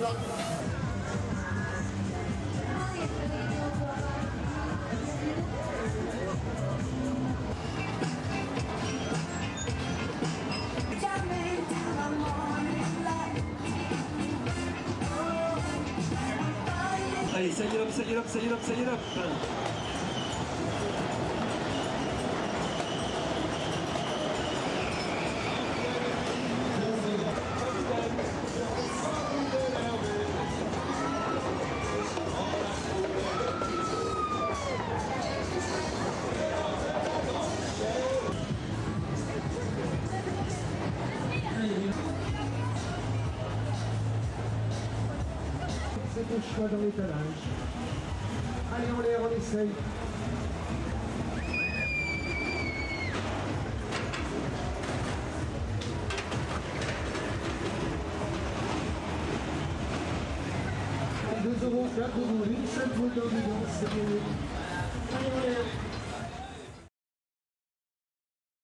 là. Allez, ça y est, hop, ça y est, hop, ça y est, c'est ton choix dans l'étalage. Allez en l'air, on essaye. À 2 euros, 4 euros, une seule boule dans le c'est bien. Allez l'air.